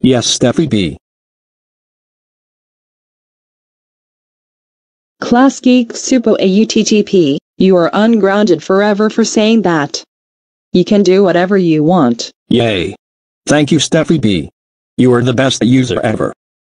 Yes Stefie B. Class Geek Supo AUTTP, you are ungrounded forever for saying that. You can do whatever you want. Yay. Thank you Stefie B. You are the best user ever.